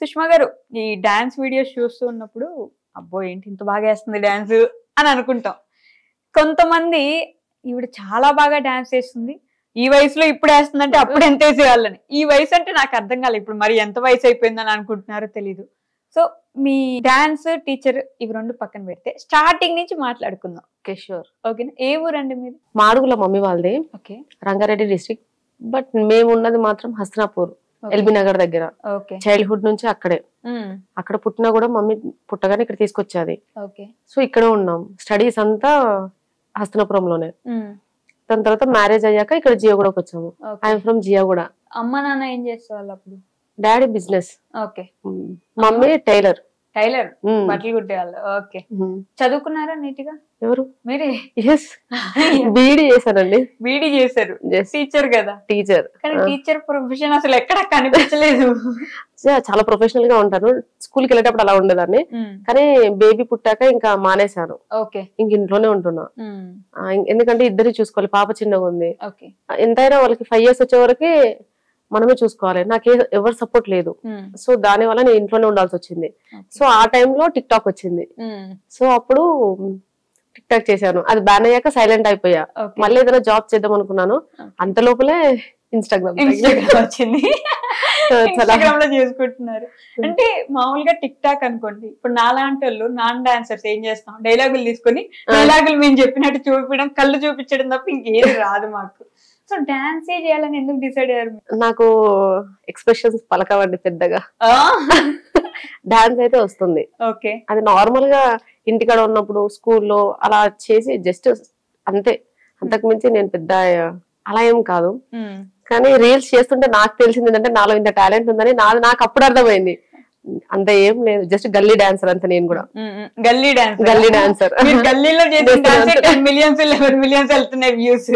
సుష్మా గారు ఈ dance videos చూస్తూ ఉన్నప్పుడు అబ్బో ఏంటి ఇంత బాగా వేస్తుంది డాన్స్ అని అనుకుంటాం. కొంతమంది ఈవిడ చాలా బాగా డాన్స్ చేస్తుంది ఈ వయసులో ఇప్పుడు వేస్తుందంటే అప్పుడు ఎంత వేసేవాళ్ళని. ఈ వయసు అంటే నాకు అర్థం కాలేదు. ఇప్పుడు మరి ఎంత వయసు అయిపోయిందని అనుకుంటున్నారో తెలీదు. సో మీ డాన్స్ టీచర్ ఇవి రెండు పక్కన పెడితే స్టార్టింగ్ నుంచి మాట్లాడుకుందాం. కిషోర్. ఓకేనా? ఏ ఊరండి మీరు మాడుగుల మమ్మీ వాళ్ళది. ఓకే. రంగారెడ్డి డిస్ట్రిక్ట్. బట్ మేము ఉన్నది మాత్రం హస్నాపూర్ ఎల్బీ నగర్ దగ్గర. ఓకే. చైల్డ్హుడ్ నుంచి అక్కడే. అక్కడ పుట్టినా కూడా మమ్మీ పుట్టగానే ఇక్కడ తీసుకొచ్చేది. ఓకే. సో ఇక్కడే ఉన్నాం. స్టడీస్ అంతా హస్తనపురంలోనే. దాని తర్వాత మ్యారేజ్ అయ్యాక ఇక్కడ జియోగూడకి వచ్చాము. I'm from Jiyaguda. అమ్మ నాన్న ఏం చేసేవాళ్ళు అప్పుడు? Daddy business. Okay. Mummy tailor. Tailor? బట్టలు కుట్టేవాళ్ళు. ఓకే. చదువుకున్నారా నీట్గా ఎవరు? మీరే? ఎస్ బీడీ చేశానండి బీడీ చేశారు. టీచర్ కదా. టీచర్ కానీ టీచర్ ప్రొఫెషన్ అసలు ఎక్కడ కనిపించలేదు. చాలా ప్రొఫెషనల్గా ఉంటాను. స్కూల్కి వెళ్ళేటప్పుడు అలా ఉండేదాన్ని. కానీ బేబీ పుట్టాక ఇంకా మానేశాను. ఇంక ఇంట్లోనే ఉంటున్నా. ఇం- ఎందుకంటే ఇద్దరు చూసుకోవాలి. పాప చిన్నగా ఉంది. ఎంతైనా వాళ్ళకి ఫైవ్ ఇయర్స్ వచ్చే వరకు మనమే చూసుకోవాలి. నాకు ఎవరు సపోర్ట్ లేదు. సో దాని వల్ల నేను ఇంట్లోనే ఉండాల్సి వచ్చింది. సో ఆ టైంలో టిక్ టాక్ వచ్చింది. సో అప్పుడు టిక్ టాక్ చేశాను. అది బ్యాన్ అయ్యాక సైలెంట్ అయిపోయా. మళ్ళీ ఏదైనా జాబ్ చేద్దాం అనుకున్నాను. అంత లోపలే ఇన్స్టాగ్రామ్ ఇన్స్టాగ్రామ్ వచ్చింది. చాలా. ఇన్స్టాగ్రామ్లో చేసుకుంటున్నారు. అంటే మామూలుగా టిక్ టాక్ అనుకోండి. ఇప్పుడు నాలాంటి వాళ్ళు నాన్ డాన్సర్స్ ఏం చేస్తాం? డైలాగులు తీసుకొని డైలాగులు మేము చెప్పినట్టు చూపించడం కళ్ళు చూపించడం తప్ప ఇంకేది రాదు మాకు. సో డాన్స్ చేయాలని ఎందుకు డిసైడ్ అయ్యారు? నాకు ఎక్స్ప్రెషన్స్ పలకవండి పెద్దగా? డాన్స్ అయితే వస్తుంది. ఓకే అది నార్మల్గా ఇంటికాడ ఉన్నప్పుడు స్కూల్లో అలా చేసి జస్ట్ అంతే. అంతకు మించి నేను పెద్ద అలా ఏం కాదు. కానీ రీల్స్ చేస్తుంటే నాకు తెలిసింది ఏంటంటే నాలో ఇంత టాలెంట్ ఉందని నాది నాకు అప్పుడు అర్థమైంది. అంత ఏం లేదు. జస్ట్ గల్లీ డాన్సర్ అంత నేను కూడా. గల్లీ డాన్స్ గల్లీ డాన్సర్. గల్లీలో మిలియన్స్ మిలియన్స్ వెళ్తున్నాయి వ్యూస్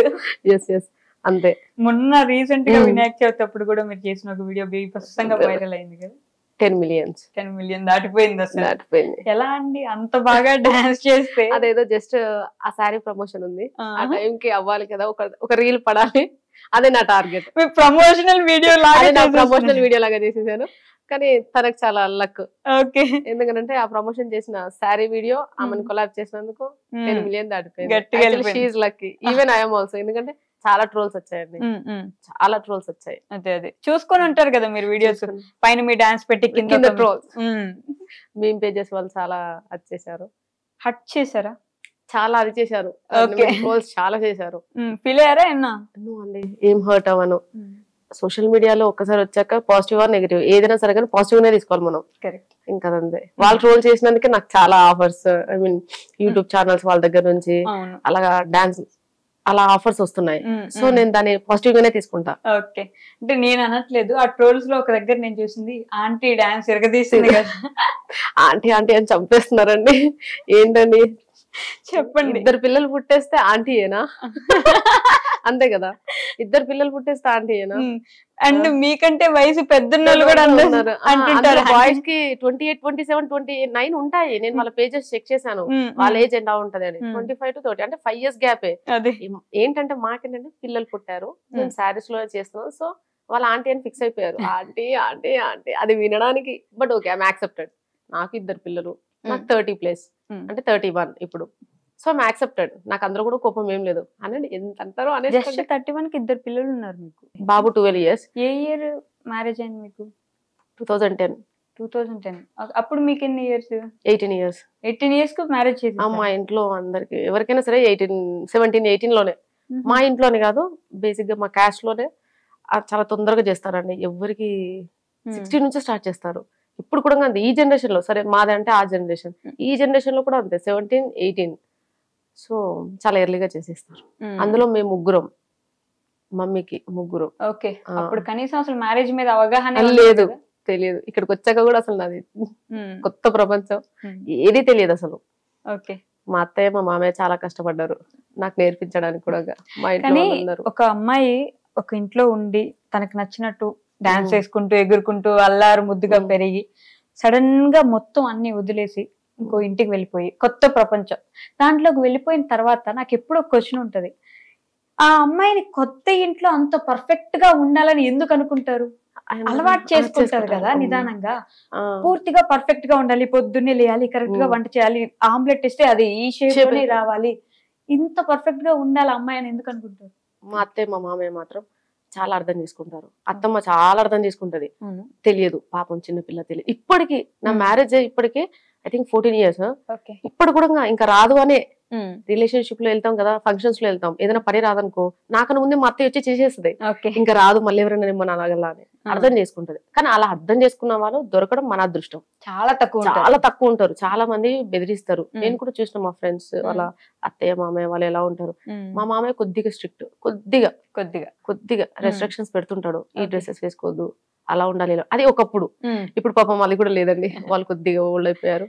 ఎస్ ఎస్ అంతే. మొన్న రీసెంట్గా. వినాయక చవితి అప్పుడు కూడా మీరు చేసిన ఒక వీడియో బీభత్సంగా వైరల్ అయింది కదా. టెన్ మిలియన్స్ టెన్ మిలియన్ దాటిపోయింది అసలు. దాటిపోయింది. ఎలా అండి? అంత బాగా డాన్స్ చేస్తే? అదేదో జస్ట్ ఆ శారీ ప్రమోషన్ ఉంది. ఆ. టైం కి అవ్వాలి కదా ఒక ఒక రీల్ పడాలి. అదే నా టార్గెట్ ప్రమోషనల్ వీడియో లాగా ప్రమోషనల్ వీడియో లాగా చేసేసాను. కానీ తనకు చాలా లక్ ఓకే. ఎందుకంటే ఆ ప్రమోషన్ చేసిన శారీ వీడియో ఆమెను కొలాబ్ చేసినందుకు టెన్ మిలియన్ దాటిపోయింది. లక్కీ ఈవెన్ ఐఎమ్ ఆల్సో ఎందుకంటే చాలా ట్రోల్స్ వచ్చాయండి. చాలా ట్రోల్స్ వచ్చాయి. అదే అదే. చూసుకొని ఉంటారు కదా మీరు వీడియోస్. పైన మీ డాన్స్ పెట్టి కింద ట్రోల్స్. మీమ్ పేజెస్ వాళ్ళు చాలా అది చేశారు. హట్ చేశారా? చాలా అది చేశారు. ట్రోల్స్ చాలా చేశారు. ఫీల్ అయ్యారా ఎన్నా నువ్వు అండి ఏం హర్ట్ అవ్వను. సోషల్ మీడియాలో ఒక్కసారి వచ్చాక పాజిటివ్ ఆర్ నెగిటివ్ ఏదైనా సరే కానీ పాజిటివ్ నే తీసుకోవాలి మనం. కరెక్ట్ ఇంకా అదంతే. వాళ్ళు ట్రోల్ చేసినందుకే నాకు చాలా offers I mean YouTube channels వాళ్ళ దగ్గర నుంచి అలాగా డాన్స్ అలా ఆఫర్స్ వస్తున్నాయి. సో. నేను దాన్ని పాజిటివ్ గానే తీసుకుంటా. ఓకే. అంటే నేను అనట్లేదు. ఆ ట్రోల్స్లో ఒక దగ్గర నేను చూసింది ఆంటీ డాన్స్ ఎరగదీసింది కదా. ఆంటీ ఆంటీ అని చంపేస్తున్నారండి. ఏంటండి? చెప్పండి. ఇద్దరు పిల్లలు పుట్టేస్తే ఆంటీయేనా? అంతే కదా. ఇద్దరు పిల్లలు పుట్టేస్తే ఆంటీయేనా అండ్ మీకంటే వయసు పెద్దన్నోళ్ళు కూడా అందరూ అంటుంటారు బాయ్స్కి twenty eight twenty seven twenty nine ఉంటాయి. నేను వాళ్ళ పేజెస్ చెక్ చేశాను. వాళ్ళ. ఏజ్ ఎంత ఉంటది అని. ట్వంటీ ఫైవ్ టు థర్టీ అంటే ఫైవ్ ఇయర్స్ గ్యాపే ఏంటంటే మాకేంటంటే పిల్లలు పుట్టారు. మేము శారీస్లో చేస్తున్నాం సో వాళ్ళ ఆంటీ అని ఫిక్స్ అయిపోయారు. ఆంటీ ఆంటీ ఆంటీ అది వినడానికి బట్ ఓకే ఐమ్ యాక్సెప్టెడ్ నాకు ఇద్దరు పిల్లలు. నాకు థర్టీ ప్లేస్. అంటే థర్టీ వన్ ఇప్పుడు. So I'm accepted. నాకు అందరూ కూడా కోపం ఏం లేదు. అనండి ఎంత అంటారో జస్ట్ అనేది థర్టీ వన్కి ఇద్దరు పిల్లలు ఉన్నారు మీకు. బాబు ట్వెల్వ్ ఇయర్స్. ఏ ఇయర్ మ్యారేజ్ అయింది మీకు? Two thousand ten. Two thousand ten. అప్పుడు మీకు ఎన్ని ఇయర్స్? Eighteen years. ఎయిటీన్ ఇయర్స్కు మ్యారేజ్ చేసి మా ఇంట్లో అందరికి ఎవరికైనా సరే ఎయిటీన్ సెవెంటీన్ ఎయిటీన్లోనే మా ఇంట్లోనే కాదు బేసిక్గా మా క్యాస్ట్లోనే చాలా తొందరగా చేస్తారండి. ఎవరికి సిక్స్టీ నుంచి స్టార్ట్ చేస్తారు. ఇప్పుడు కూడా అంతే. ఈ జనరేషన్లో సరే మాది అంటే ఆ జనరేషన్. ఈ జనరేషన్లో కూడా అంతే. Seventeen eighteen. సో చాలా ఎర్లీగా చేసేస్తారు. అందులో మేము ముగ్గురం మమ్మీకి ముగ్గురు. ఓకే. అప్పుడు కనీసం అసలు మ్యారేజ్ మీద అవగాహన లేదు తెలియదు. ఇక్కడికి వచ్చాక కూడా అసలు నాది కొత్త ప్రపంచం. ఏది తెలియదు అసలు. ఓకే. మా అత్తయ్య మా మామయ్య చాలా కష్టపడ్డారు. నాకు నేర్పించడానికి కూడా మా ఇంట్లో ఒక అమ్మాయి ఒక ఇంట్లో ఉండి తనకు నచ్చినట్టు డాన్స్. వేసుకుంటూ ఎగురుకుంటూ అల్లారు ముద్దుగా. పెరిగి సడన్గా మొత్తం అన్ని వదిలేసి ఇంకో ఇంటికి వెళ్ళిపోయి కొత్త ప్రపంచం. దాంట్లోకి వెళ్ళిపోయిన తర్వాత నాకు ఎప్పుడో క్వశ్చన్ ఉంటది. ఆ అమ్మాయిని కొత్త ఇంట్లో అంత పర్ఫెక్ట్గా ఉండాలని ఎందుకు అనుకుంటారు? అలవాటు చేసుకుంటారు. కదా నిదానంగా. పూర్తిగా పర్ఫెక్ట్గా ఉండాలి పొద్దున్నే లేయాలి కరెక్ట్గా. వంట చేయాలి ఆమ్లెట్ ఇస్తే అది ఈ షేప్. రావాలి. ఇంత పర్ఫెక్ట్గా ఉండాలి అమ్మాయి అని ఎందుకు అనుకుంటారు? మా అత్తయ్య మా మామయ్య మాత్రం చాలా అర్థం చేసుకుంటారు. అత్తమ్మ చాలా అర్థం చేసుకుంటది. తెలియదు. పాపం చిన్న పిల్ల తెలియదు ఇప్పటికి నా. మ్యారేజ్ ఇప్పటికి ఐ థింక్ ఫోర్టీన్ ఇయర్స్ ఇప్పుడు కూడా ఇంకా- రాదు అనే రిలేషన్షిప్లో వెళ్తాం కదా ఫంక్షన్స్లో వెళ్తాం. ఏదైనా పని రాదనుకో నాకన్నా ముందే మా అత్తయ్య వచ్చి చేసేస్తుంది. ఇంకా రాదు మళ్ళీ ఎవరైనా నిమ్మని అనగల అని అర్థం చేసుకుంటది. కానీ అలా అర్థం చేసుకున్న వాళ్ళు దొరకడం మన అదృష్టం. చాలా తక్కువ. చాలా తక్కువ ఉంటారు. చాలా మంది బెదిరిస్తారు. ఉమ్. నేను కూడా చూసిన మా ఫ్రెండ్స్ వాళ్ళ అత్తయ్య మామయ్య వాళ్ళు ఎలా ఉంటారు. మా మామయ్య కొద్దిగా స్ట్రిక్ట్ కొద్దిగా. కొద్దిగా. కొద్దిగా రెస్ట్రిక్షన్స్ పెడుతుంటాడు. ఈ. డ్రెస్సెస్ వేసుకోవద్దు. అలా ఉండాలి. అది ఒకప్పుడు. ఇప్పుడు పాపం అది కూడా లేదండి. వాళ్ళు కొద్దిగా ఓల్డ్ అయిపోయారు.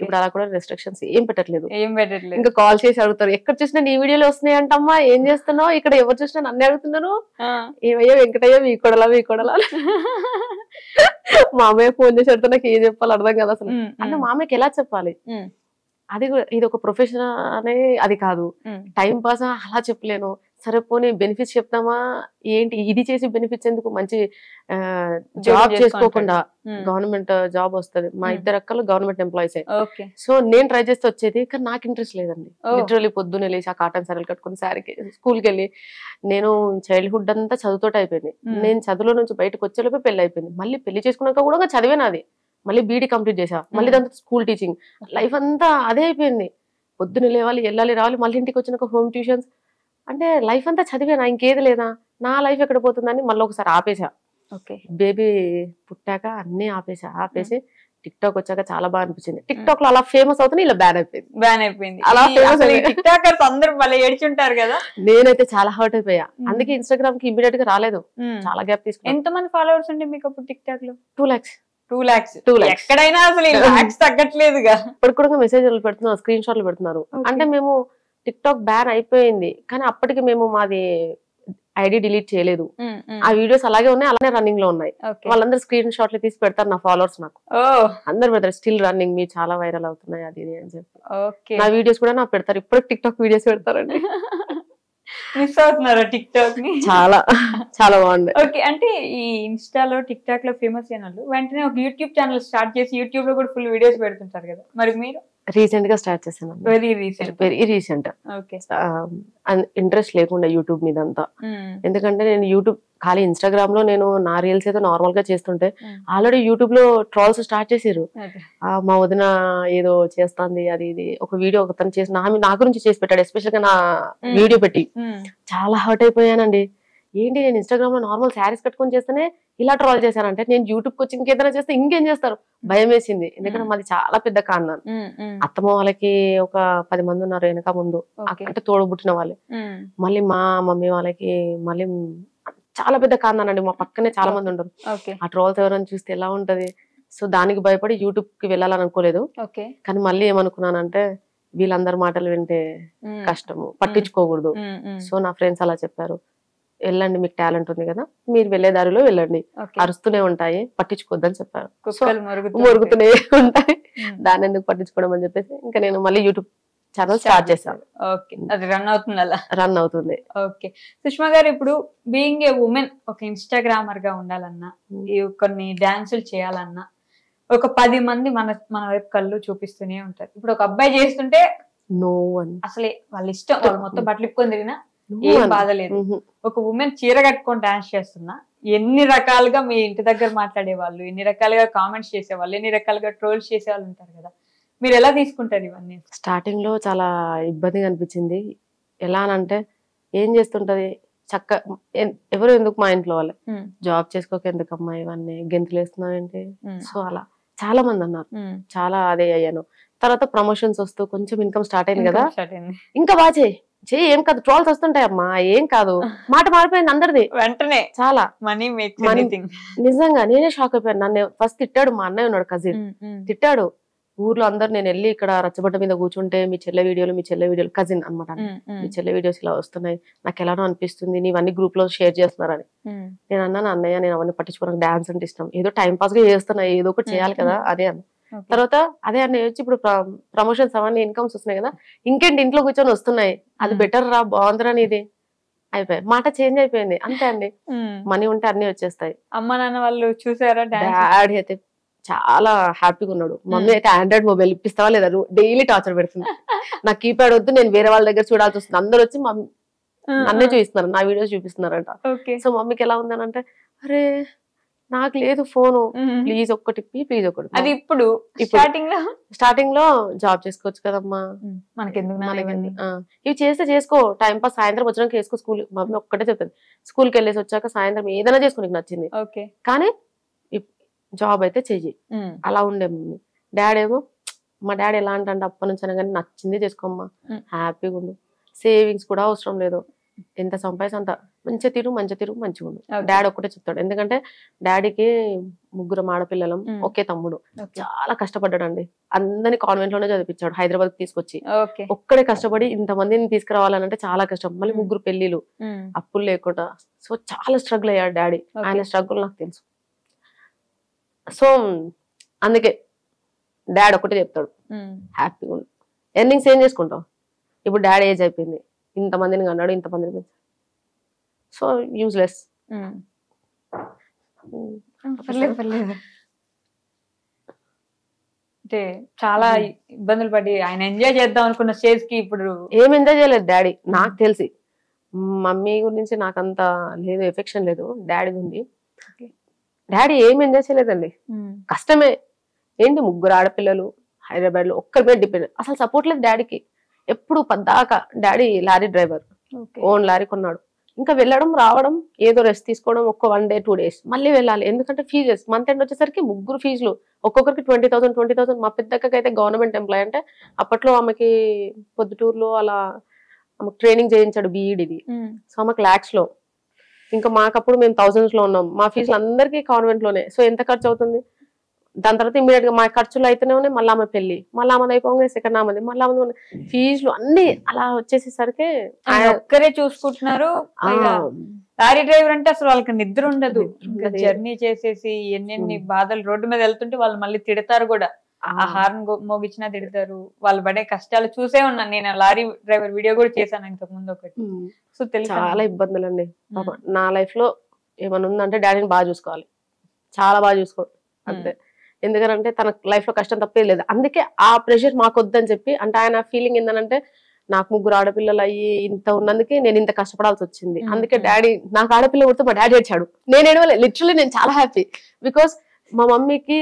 ఇప్పుడు అలా కూడా రెస్ట్రిక్షన్స్ ఏం పెట్టట్లేదు. ఏం పెట్టట్లేదు. ఇంకా కాల్ చేసి అడుగుతారు ఎక్కడ చూసినా నీ వీడియోలు వస్తున్నాయి అంటమ్మా ఏం చేస్తున్నావు? ఇక్కడ ఎవరు చూసినా నన్ను అడుగుతున్నారు. ఏమయ్యా వెంకటయ్య మీ కొడలా మీ కొడలా? మామయ్య ఫోన్ చేసి అడితే నాకు ఏం చెప్పాలి అర్థం కదా అసలు. అంటే మామయ్యకి ఎలా చెప్పాలి? అది కూడా ఇది ఒక ప్రొఫెషన్ అనే అది కాదు. టైం పాస్ అలా చెప్పలేను. సరే పోనీ బెనిఫిట్స్ చెప్తామా? ఏంటి? ఇది చేసి బెనిఫిట్స్ ఎందుకు? మంచి జాబ్ చేసుకుంటాడు. చేసుకోకుండా. గవర్నమెంట్ జాబ్ వస్తది. మా Hmm. ఇద్దరు అక్కలు గవర్నమెంట్ ఎంప్లాయీస్ ఓకే. సో నేను ట్రై చేస్తే వచ్చేది కానీ నాకు ఇంట్రెస్ట్ లేదండి. లిటరలీ పొద్దున్నే లేచి ఆ కాటన్ సారీలు కట్టుకుని శారీకి స్కూల్కి వెళ్ళి నేను చైల్డ్హుడ్ అంతా చదువుతోటి అయిపోయింది. Hmm. నేను చదువులో నుంచి బయటకు వచ్చేలోపే పెళ్ళి అయిపోయింది. మళ్ళీ పెళ్ళి చేసుకున్నాక కూడా చదివే నాది. మళ్ళీ బీడీ కంప్లీట్ చేసా మళ్ళీ Hmm. దాంతో స్కూల్ టీచింగ్ లైఫ్ అంతా అదే అయిపోయింది. పొద్దున్న లేవాలి వెళ్ళాలి రావాలి మళ్ళీ ఇంటికి వచ్చినాక హోమ్ ట్యూషన్స్ అంటే లైఫ్ అంతా చదివేనా? ఇంకేది లేదా? నా లైఫ్ ఎక్కడ పోతుందని మళ్ళీ ఒకసారి ఆపేసా. ఓకే. బేబీ పుట్టాక అన్ని ఆపేసా. ఆపేసి టిక్ టాక్ వచ్చాక చాలా బాగా అనిపించింది. టిక్ టాక్లో అలా ఫేమస్ అవుతుంది ఇలా బ్యాన్ అయిపోయింది. బ్యాన్ అయిపోయింది. అలా అయిపోయింది. టిక్ టాకర్స్ అందరూ భలే ఏడ్చుంటారు కదా? నేనైతే చాలా హర్ట్ అయిపోయా. అందుకే ఇన్స్టాగ్రామ్కి ఇమీడియట్గా రాలేదు. చాలా గ్యాప్ తీసుకున్నా. ఎంత మంది ఫాలోవర్స్ ఉండే మీకు అప్పుడు టిక్ టాక్లో two lakhs two lakhs Two lakhs. ఎక్కడైనా అసలు ఈ లాక్స్ తగ్గట్లేదుగా. ఇప్పటికి కూడా మెసేజ్లు పెడుతున్నారు స్క్రీన్ షాట్లు పెడుతున్నారు. అంటే మేము టిక్ టాక్ బ్యాన్ అయిపోయింది. కానీ అప్పటికి మేము మాది ఐడి డిలీట్ చేయలేదు. ఆ వీడియోస్ అలాగే ఉన్నాయి అలానే రన్నింగ్లో ఉన్నాయి. వాళ్ళందరూ స్క్రీన్ షాట్లు తీసి పెడతారు నా ఫాలోవర్స్ నాకు. అందరు పెడతారు స్టిల్ రన్నింగ్ మీ చాలా వైరల్ అవుతున్నాయి అది ఇది అని చెప్పి. ఓకే. నా వీడియోస్ కూడా నాకు పెడతారు ఇప్పుడు టిక్ టాక్ వీడియోస్ పెడతారండి. మిస్ అవుతున్నారా టిక్ టాక్ని చాలా చాలా బాగుంది. ఓకే అంటే ఈ ఇన్స్టాలో టిక్ టాక్లో ఫేమస్ అయిన వాళ్ళు వెంటనే ఒక యూట్యూబ్ ఛానల్ స్టార్ట్ చేసి యూట్యూబ్లో కూడా ఫుల్ వీడియోస్ పెడుతుంటారు కదా. మరి మీరు? రీసెంట్గా స్టార్ట్ చేశాను very recent. Very recent. Interest లేకుండా యూట్యూబ్ మీద అంతా ఎందుకంటే నేను యూట్యూబ్ ఖాళీ ఇన్స్టాగ్రామ్లో నేను నా రీల్స్ ఏదో నార్మల్గా చేస్తుంటే ఆల్రెడీ యూట్యూబ్లో ట్రాల్స్ స్టార్ట్ చేసారు ఆ, మా వదిన ఏదో చేస్తుంది అది ఇది. ఒక వీడియో ఒకతను చేసి నా నా గురించి చేసి పెట్టాడు. ఎస్పెషల్గా నా. వీడియో పెట్టి. చాలా హర్ట్ అయిపోయానండి. ఏంటి నేను ఇన్స్టాగ్రామ్లో నార్మల్ శారీస్ కట్టుకొని చేస్తేనే ఇలా ట్రాల్ చేశానంటే నేను యూట్యూబ్కి వచ్చి ఇంకేదైనా చేస్తే ఇంకేం చేస్తారు? భయం వేసింది. ఎందుకంటే. మాది చాలా పెద్ద కాన్నాను అత్తమ్మ వాళ్ళకి ఒక పది మంది ఉన్నారు వెనక ముందు. అంటే తోడబుట్టిన వాళ్ళే. మళ్ళీ మా మమ్మీ వాళ్ళకి మళ్ళీ చాలా పెద్ద కాందానండి మా పక్కనే చాలా మంది ఉండరు ఆ ట్రోల్స్ ఎవరైనా చూస్తే ఎలా ఉంటది? సో దానికి భయపడి యూట్యూబ్కి వెళ్ళాలని అనుకోలేదు. కానీ మళ్ళీ ఏమనుకున్నానంటే వీళ్ళందరి మాటలు వింటే కష్టము. పట్టించుకోకూడదు. సో నా ఫ్రెండ్స్ అలా చెప్పారు. వెళ్ళండి మీకు టాలెంట్ ఉంది కదా. మీరు వెళ్ళే దారిలో వెళ్ళండి. అరుస్తూనే ఉంటాయి. పట్టించుకోవద్దని చెప్పారు. మురుగుతూనే ఉంటాయి. దాన్ని ఎందుకు పట్టించుకోవడం అని చెప్పేసి ఇంకా నేను మళ్ళీ యూట్యూబ్ ఛానల్ స్టార్ట్ చేశాను. ఓకే. అది రన్ అవుతుంది అలా. రన్ అవుతుంది. ఓకే. సుష్మా గారు ఇప్పుడు బీయింగ్ ఏ ఉమెన్ ఒక ఇన్స్టాగ్రామర్గా ఉండాలన్నా కొన్ని డాన్సులు చేయాలన్నా ఒక పది మంది మన మన వైపు కళ్ళు చూపిస్తూనే ఉంటారు. ఇప్పుడు ఒక అబ్బాయి చేస్తుంటే నో వన్ అసలే వాళ్ళ ఇష్టం వాళ్ళు మొత్తం బట్టలు ఇప్పుకొని తిరిగినా ఏం బాధ లేదు ఒక ఉమెన్ చీర కట్టుకొని డాన్స్ చేస్తున్నా. ఎన్ని రకాలుగా మీ ఇంటి దగ్గర మాట్లాడే వాళ్ళు ఎన్ని రకాలుగా కామెంట్స్ చేసేవాళ్ళు ఎన్ని రకాలుగా ట్రోల్స్ చేసే వాళ్ళు ఉంటారు కదా. మీరు ఎలా తీసుకుంటారు ఇవన్నీ? స్టార్టింగ్లో చాలా ఇబ్బందిగా అనిపించింది. ఎలా అనంటే ఏం చేస్తుంటది? చక్క ఎవరు ఎందుకు మా ఇంట్లో వాళ్ళే? జాబ్ చేసుకోక ఎందుకమ్మా ఇవన్నీ? గెంతులు వేస్తున్నావు ఏంటి? సో అలా. చాలా మంది అన్నారు. చాలా అదే అయ్యాను. తర్వాత ప్రమోషన్స్ వస్తూ కొంచెం ఇన్కమ్ స్టార్ట్ అయింది కదా. ఇంకా బాగా చేయి. చేయి ఏం కాదు ట్రోల్స్ వస్తుంటాయి అమ్మా ఏం కాదు. మాట మారిపోయింది అందరిది. వెంటనే చాలా. మనీ నిజంగా నేనే షాక్ అయిపోయాను. నన్ను ఫస్ట్ తిట్టాడు మా అన్నయ్య ఉన్నాడు కజిన్ తిట్టాడు. ఊర్లో అందరు నేను వెళ్ళి ఇక్కడ రచ్చబడ్డ మీద కూర్చుంటే మీ చెల్లె వీడియోలు మీ చెల్లె వీడియోలు కజిన్ అనమాట మీ చెల్లె వీడియోస్ ఇలా వస్తున్నాయి. నాకు ఎలానో అనిపిస్తుంది నీవన్నీ గ్రూప్లో షేర్ చేస్తున్నారని. నేను అన్నాను అన్నయ్య నేను అవన్నీ పట్టించుకోవడానికి డాన్స్ అంటే ఇష్టం. ఏదో టైం పాస్గా చేస్తున్నా ఏదో ఒకటి చేయాలి కదా అదే అన్న. తర్వాత అదే అన్నయ్య వచ్చి ఇప్పుడు ప్రమోషన్స్ అవన్నీ ఇన్కమ్స్ వస్తున్నాయి కదా ఇంకేంటి ఇంట్లో కూర్చొని వస్తున్నాయి? అది. బెటర్ రా బాగుందిరా నీది? అయిపోయాయి. మాట చేంజ్ అయిపోయింది. అంతే అండి. మనీ ఉంటే అన్ని వచ్చేస్తాయి. అమ్మ నాన్న వాళ్ళు చూసారా డాడీ అయితే చాలా హ్యాపీగా ఉన్నాడు. మమ్మీ అయితే ఆండ్రాయిడ్ మొబైల్ ఇప్పిస్తావా లేదా? డైలీ టార్చర్ పెడుతుంది. నాకు కీప్యాడ్ వద్దు నేను వేరే వాళ్ళ దగ్గర చూడాల్సి వస్తుంది. అందరూ వచ్చి మమ్మీ నన్నే చూపిస్తున్నారు. నా వీడియోస్ చూపిస్తున్నారంట. సో మమ్మీకి ఎలా ఉందని అంటే అరే నాకు లేదు ఫోను. ప్లీజ్ ఒక్కటి ప్లీజ్ ఒకటి అది ఇప్పుడు. స్టార్టింగ్లో స్టార్టింగ్లో జాబ్ చేసుకోవచ్చు కదమ్మా. మనకెందుకు మనకి ఇవి చేస్తే చేసుకో. టైం పాస్ సాయంత్రం వచ్చినాక చేసుకో స్కూల్. మమ్మీ ఒక్కటే చెప్తుంది. స్కూల్కి వెళ్ళేసి వచ్చాక సాయంత్రం ఏదైనా చేసుకో నీకు నచ్చింది. ఓకే. కానీ జాబ్ అయితే చెయ్యి. అలా ఉండే మమ్మీ. డాడీ ఏమో మా డాడీ ఎలా అంటే అప్పటి నుంచి అనగానే నచ్చింది చేసుకోమ్మా. హ్యాపీగా ఉండు. సేవింగ్స్ కూడా అవసరం లేదు. ఎంత సంపాదించి అంత మంచిగా తిరు మంచిగా తిరు మంచిగా ఉండు. డాడీ ఒక్కటే చెప్తాడు. ఎందుకంటే డాడీకి ముగ్గురు ఆడపిల్లలం. ఒకే తమ్ముడు. చాలా కష్టపడ్డాడు అండి అందరినీ కాన్వెంట్లోనే చదివించాడు హైదరాబాద్ తీసుకొచ్చి. ఒక్కడే కష్టపడి ఇంతమందిని తీసుకురావాలంటే చాలా కష్టం. మళ్ళీ. ముగ్గురు పెళ్ళిలు. అప్పులు లేకుండా. సో చాలా స్ట్రగుల్ అయ్యాడు డాడీ. ఆయన స్ట్రగుల్ నాకు తెలుసు. సో అందుకే డాడీ ఒకటే చెప్తాడు. హ్యాపీగా ఉండు. ఎర్నింగ్స్ ఏం చేసుకుంటావు? ఇప్పుడు డాడీ ఏజ్ అయిపోయింది. ఇంతమందిని కన్నాడు ఇంతమందిని పెంచాడు. So useless um. పర్లేదు పర్లేదు. అంటే చాలా ఇబ్బందులు పడి ఆయన ఎంజాయ్ చేద్దాం అనుకున్న స్టేజ్కి ఇప్పుడు ఏం ఎంజాయ్ చేయలేదు డాడీ నాకు తెలిసి. మమ్మీ గురించి నాకంత లేదు ఎఫెక్షన్ లేదు. డాడీ ఉంది. డాడీ ఏం ఎంజాయ్ చేయలేదండి. కష్టమే. ఏంటి ముగ్గురు ఆడపిల్లలు హైదరాబాద్లో ఒక్కరి మీద డిపెండ్ అసలు సపోర్ట్ లేదు డాడీకి. ఎప్పుడు పద్దాక daddy lorry driver. Own lorry కొన్నాడు. ఇంకా వెళ్ళడం రావడం ఏదో రెస్ట్ తీసుకోవడం ఒక్క వన్ డే టూ డేస్. మళ్ళీ వెళ్ళాలి. ఎందుకంటే ఫీజెస్ మంత్ ఎండ్ వచ్చేసరికి ముగ్గురు ఫీజులు. ఒక్కొక్కరికి ట్వంటీ థౌసండ్ ట్వంటీ థౌసండ్. మా పెద్దక్కకి అయితే గవర్నమెంట్ ఎంప్లాయ్ అంటే అప్పట్లో ఆమెకి పొద్దుటూరులో అలా ఆమెకు ట్రైనింగ్ చేయించాడు బీఈడిది ఉమ్. సో ఆమెకు ల్యాక్స్లో ఇంకా మాకప్పుడు మేము థౌసండ్స్లో ఉన్నాం. మా ఫీజులు అందరికీ కాన్వెంట్లోనే. సో ఎంత ఖర్చు అవుతుంది? దాని తర్వాత ఇమీడియట్గా మా ఖర్చులు అయితేనే ఉన్నాయి. మళ్ళీ ఆమె పెళ్ళి మళ్ళీ ఆమె అయిపోగా సెకండ్ ఆమెది మళ్ళీ ఆమె ఫీజులు అన్ని అలా వచ్చేసేసరికి ఆయన ఒక్కరే చూసుకుంటున్నారు. లారీ డ్రైవర్ అంటే అసలు వాళ్ళకి నిద్ర ఉండదు. జర్నీ చేసేసి ఎన్నెన్ని ఉమ్. బాధలు రోడ్డు మీద వెళ్తుంటే వాళ్ళు మళ్ళీ తిడతారు కూడా. ఆ, హార్న్ మోగించినా తిడతారు. వాళ్ళు పడే కష్టాలు చూసే ఉన్నాను. నేను లారీ డ్రైవర్ వీడియో కూడా చేశాను ఇంతకు ముందు ఒకటి. ఉమ్, సో తెలుసు? చాలా ఇబ్బందులు అండి నా లైఫ్లో ఏమైనా ఉందంటే డాడీని బాగా చూసుకోవాలి. చాలా బాగా చూసుకో అంతే. ఎందుకంటే తన లైఫ్లో కష్టం తప్పేది లేదు. అందుకే ఆ ప్రెషర్ మాకు వద్దని చెప్పి అంటే ఆయన ఫీలింగ్ ఏంటంటే నాకు ముగ్గురు ఆడపిల్లలు అయ్యి ఇంత ఉన్నందుకే నేను ఇంత కష్టపడాల్సి వచ్చింది. అందుకే డాడీ నాకు ఆడపిల్ల పుడితే మా డాడీ వచ్చాడు నేను ఏడవలే లిటరలీ నేను చాలా హ్యాపీ బికాస్ మా మమ్మీకి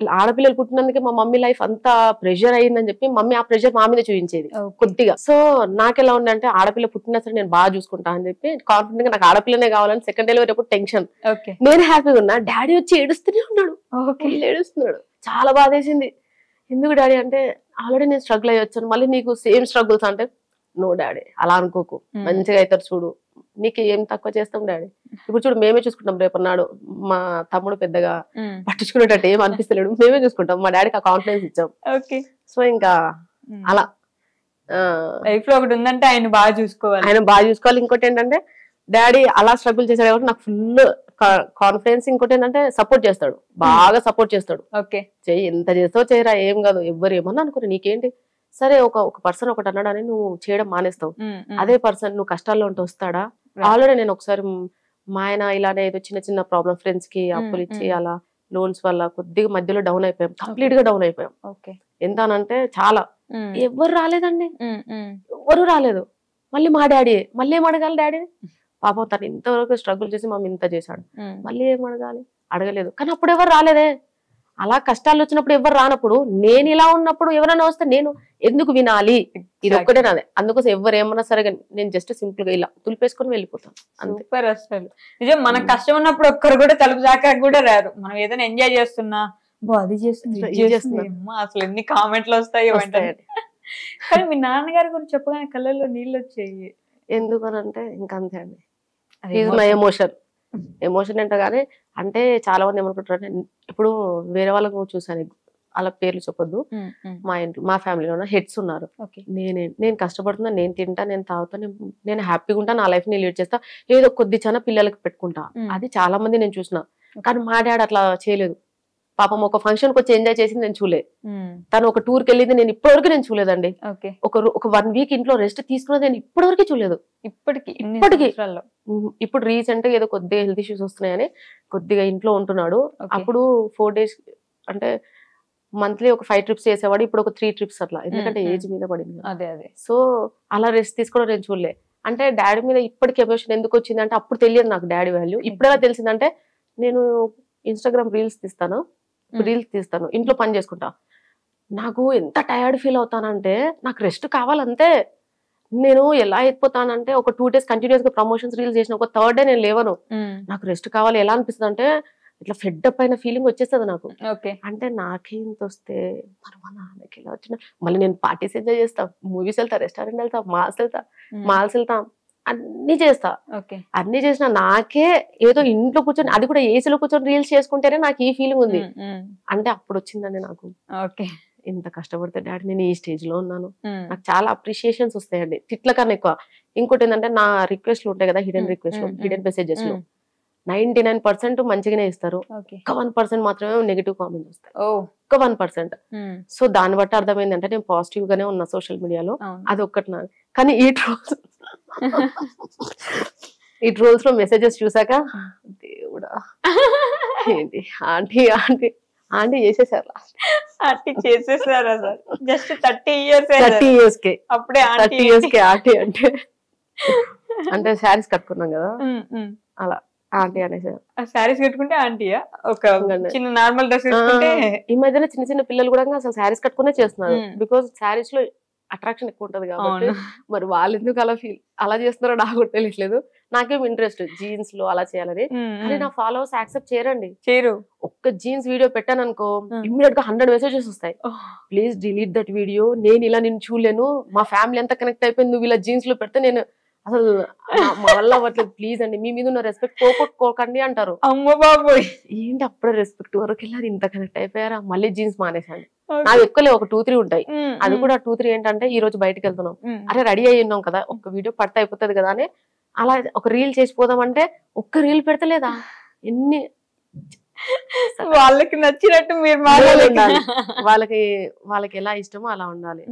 ఆడపిల్లలు పుట్టినందుకే మా మమ్మీ లైఫ్ అంతా ప్రెషర్ అయ్యిందని చెప్పి మమ్మీ ఆ ప్రెషర్ మా మీద చూపించేది. కొద్దిగా. సో నాకెలా ఉందంటే ఆడపిల్ల పుట్టినా సరే నేను బాగా చూసుకుంటా అని చెప్పి కాన్ఫిడెంట్గా నాకు ఆడపిల్లనే కావాలని సెకండ్ డెలివరీ అప్పుడు టెన్షన్ నేను హ్యాపీగా ఉన్నా. డాడీ వచ్చి ఏడుస్తూనే ఉన్నాడు. ఏడుస్తున్నాడు. చాలా బాధేసింది. ఎందుకు డాడీ అంటే ఆల్రెడీ నేను స్ట్రగుల్ అయ్యి వచ్చాను మళ్ళీ నీకు సేమ్ స్ట్రగుల్స్ అంటే నో డాడీ అలా అనుకోకు. మంచిగా అవుతారు చూడు. నీకు ఏం తక్కువ చేస్తాం డాడీ? ఇప్పుడు చూడు మేమే చూసుకుంటాం రేపన్నాడు మా తమ్ముడు పెద్దగా పట్టించుకునేటట్టు ఏం అనిపిస్తలేడు. మేమే చూసుకుంటాం మా డాడీకి ఆ కాన్ఫిడెన్స్ ఇచ్చాం. ఓకే. సో ఇంకా అలా. లైఫ్లో ఒకటి ఉందంటే ఆయన బాగా చూసుకోవాలి. ఆయన బాగా చూసుకోవాలి. ఇంకోటి ఏంటంటే డాడీ అలా స్ట్రగుల్ చేశాడు కాబట్టి నాకు ఫుల్ కాన్ఫిడెన్స్ ఇంకోటి ఏంటంటే సపోర్ట్ చేస్తాడు. బాగా సపోర్ట్ చేస్తాడు. ఓకే. చెయ్యి ఎంత చేస్తావు చేయరా ఏం కాదు ఎవ్వరు ఏమన్నా అనుకోరు. నీకేంటి? సరే ఒక ఒక పర్సన్ ఒకటి అన్నాడని నువ్వు చేయడం మానేస్తావు. అదే పర్సన్ నువ్వు కష్టాల్లో ఉంటే వస్తాడా. ఆల్రెడీ నేను ఒకసారి మ్, ఆయన ఇలానే ఏదో చిన్న చిన్న ప్రాబ్లం ఫ్రెండ్స్కి అప్పులు ఇచ్చి. అలా లోన్స్ వల్ల కొద్దిగా మధ్యలో డౌన్ అయిపోయాం. కంప్లీట్గా డౌన్ అయిపోయాం. ఓకే ఎంత అనంటే చాలా. ఎవ్వరు రాలేదండి. ఎవ్వరు రాలేదు. మళ్ళీ మా డాడీ మళ్ళీ ఏం అడగాలి డాడీ పాపం తను ఇంతవరకు స్ట్రగుల్ చేసి మమ్మీ ఇంత చేశాడు. మళ్ళీ ఏం అడగాలి? అడగలేదు. కానీ అప్పుడు ఎవరు రాలేదే. అలా కష్టాలు వచ్చినప్పుడు ఎవరు రానప్పుడు నేను ఇలా ఉన్నప్పుడు ఎవరైనా వస్తే నేను ఎందుకు వినాలి? ఇది ఒక్కటే నాదే. అందుకోసం ఎవరు ఏమన్నా సరే కానీ నేను జస్ట్ సింపుల్గా ఇలా తులిపేసుకొని వెళ్ళిపోతాను. అంతే. సూపర్ అసలు. నిజం మనకు. కష్టం ఉన్నప్పుడు ఒక్కరు కూడా తలుపు దాకా కూడా రారు మనం ఏదైనా ఎంజాయ్ చేస్తున్నా అది చేస్తుంది అసలు ఎన్ని కామెంట్లు వస్తాయో. కానీ మీ నాన్నగారి గురించి చెప్పగానే కళ్ళల్లో నీళ్ళు వచ్చాయి. ఎందుకనంటే ఇంకా అంతే అండి. Is my. ఎమోషన్ ఎమోషన్ అంటే కానీ అంటే చాలా మంది ఏమనుకుంటారు ఇప్పుడు వేరే వాళ్ళకు చూసాను వాళ్ళ పేర్లు చెప్పొద్దు. మా ఇంట్లో మా ఫ్యామిలీలో హెడ్స్ ఉన్నారు. నేనే నేను కష్టపడుతున్నా నేను తింటా నేను తాగుతా నేను- హ్యాపీగా ఉంటా నా లైఫ్ని లీడ్ చేస్తా ఏదో కొద్ది చన పిల్లలకి పెట్టుకుంటా. అది చాలా మంది నేను చూసిన కానీ మా డాడీ అట్లా చేయలేదు పాపం ఒక ఫంక్షన్కి వచ్చి ఎంజాయ్ చేసింది నేను చూలే. తను ఒక టూర్కి వెళ్ళింది నేను ఇప్పటివరకు నేను చూలేదండి. ఒక ఒక వన్ వీక్ ఇంట్లో రెస్ట్ తీసుకున్నది నేను ఇప్పటివరకు చూడలేదు ఇప్పటికి ఇప్పటికి. ఇప్పుడు రీసెంట్గా ఏదో కొద్దిగా హెల్త్ ఇష్యూస్ వస్తున్నాయని కొద్దిగా ఇంట్లో ఉంటున్నాడు. అప్పుడు ఫోర్ డేస్ అంటే మంత్లీ ఒక ఫైవ్ ట్రిప్స్ చేసేవాడు ఇప్పుడు ఒక త్రీ ట్రిప్స్ అట్లా. ఎందుకంటే మ్మ్. ఏజ్ మీద పడింది. అదే అదే. సో అలా రెస్ట్ తీసుకోవడం నేను చూడలే. అంటే డాడీ మీద ఇప్పటికి ఎమోషన్ ఎందుకు వచ్చింది అంటే అప్పుడు తెలియదు నాకు డాడీ వాల్యూ ఇప్పుడు ఎలా తెలిసిందంటే నేను ఇన్స్టాగ్రామ్ రీల్స్ తీస్తాను. రీల్స్ తీస్తాను ఇంట్లో పని చేసుకుంటా. నాకు ఎంత టయర్డ్ ఫీల్ అవుతానంటే నాకు రెస్ట్ కావాలంతే నేను ఎలా అయిపోతానంటే ఒక టూ డేస్ కంటిన్యూస్గా ప్రమోషన్స్ రీల్స్ చేసిన ఒక థర్డ్ డే నేను లేవను. నాకు రెస్ట్ కావాలి ఎలా అనిపిస్తుంది అంటే ఇట్లా ఫెడ్ అప్ అయిన ఫీలింగ్ వచ్చేస్తుంది నాకు. ఓకే. అంటే నాకే ఇంత వస్తే మరి మా నాన్నకి ఇలా వచ్చిన మళ్ళీ నేను పార్టీస్ ఎంజాయ్ చేస్తా మూవీస్ వెళ్తా రెస్టారెంట్ వెళ్తా మాల్స్ వెళ్తా మాల్స్ వెళ్తా. అన్ని చేస్తా. అన్ని చేసిన నాకే ఏదో ఇంట్లో కూర్చొని అది కూడా ఏసీలో కూర్చొని రీల్స్ చేసుకుంటేనే నాకు ఈ ఫీలింగ్ ఉంది. అంటే అప్పుడు వచ్చిందండి నాకు. ఓకే. ఇంత కష్టపడితే డాడీ నేను ఈ స్టేజ్లో ఉన్నాను. నాకు చాలా అప్రిషియేషన్స్ వస్తాయండి. తిట్ల కన్నా ఎక్కువ. ఇంకోటి ఏంటంటే నా రిక్వెస్ట్లు ఉంటాయి కదా హిడెన్ రిక్వెస్ట్ హిడెన్ మెసేజెస్లో. నైన్టీ నైన్ పర్సెంట్ మంచిగానే ఇస్తారు. ఒక్క వన్ పర్సెంట్ మాత్రమే నెగిటివ్ కామెంట్స్ వస్తాయి ఓ. ఒక్క వన్ పర్సెంట్. సో దాన్ని బట్టి అర్థమైంది అంటే నేను పాజిటివ్ గానే ఉన్నా సోషల్ మీడియాలో. అది ఒక్కటి నా కానీ ఈ ట్రోల్స్ ఈ ట్రోల్స్లో మెసేజెస్ చూసాక దేవుడా. ఏంటి? ఆంటీ ఆంటీ ఆంటీ చేసేసారు aunty చేసేసారా sir? Just thirty years thirty years కే అప్పుడే థర్టీ ఇయర్స్ కే ఆంటీ అంటే. అంటే శారీస్ కట్టుకున్నాం కదా. ఆంటీ అనేసారు శారీస్ కట్టుకుంటే ఆంటీయా? ఒక. చిన్న నార్మల్ డ్రెస్ ఈ మధ్యన చిన్న చిన్న పిల్లలు కూడా అసలు శారీస్ కట్టుకునే చేస్తున్నారు. బికాస్ శారీస్లో అట్రాక్షన్ ఎక్కువ ఉంటది కాబట్టి మరి వాళ్ళు ఎందుకు అలా ఫీల్ అలా చేస్తున్నారో నాకు తెలియట్లేదు. నాకేం ఇంట్రెస్ట్ జీన్స్లో అలా చేయాలని. కానీ. నా ఫాలోవర్స్ యాక్సెప్ట్ చేయరండి. చేరు ఒక్క జీన్స్ వీడియో పెట్టాను అనుకో. ఇమ్మీడియట్గా హండ్రెడ్ మెసేజెస్ వస్తాయి. ప్లీజ్ డిలీట్ దట్ వీడియో నేను ఇలా నేను చూడలేను. మా ఫ్యామిలీ ఎంత కనెక్ట్ అయిపోయింది. నువ్వు ఇలా జీన్స్లో పెడితే నేను అసలు మా వల్ల అవ్వట్లేదు. ప్లీజ్ అండి మీ మీద ఉన్న రెస్పెక్ట్ పోగొట్టుకోకండి అంటారు. అమ్మ బాబోయ్. ఏంటి అప్పుడే రెస్పెక్ట్ వరకు వెళ్ళారు? ఇంత కనెక్ట్ అయిపోయారా? మళ్ళీ జీన్స్ మానేసాను. నాకు ఎక్కువలే ఒక టూ త్రీ ఉంటాయి. అది కూడా టూ త్రీ ఏంటంటే ఈ రోజు బయటకు వెళ్తున్నాం. అరే రెడీ అయ్యి ఉన్నాం కదా ఒక వీడియో పడితే అయిపోతుంది కదా అని. అలా ఒక రీల్ చేసిపోదాం అంటే ఒక్క రీల్ పెడతలేదా? ఎన్ని వాళ్ళకి నచ్చినట్టు మీరు వాళ్ళకి వాళ్ళకి ఎలా ఇష్టమో అలా ఉండాలి.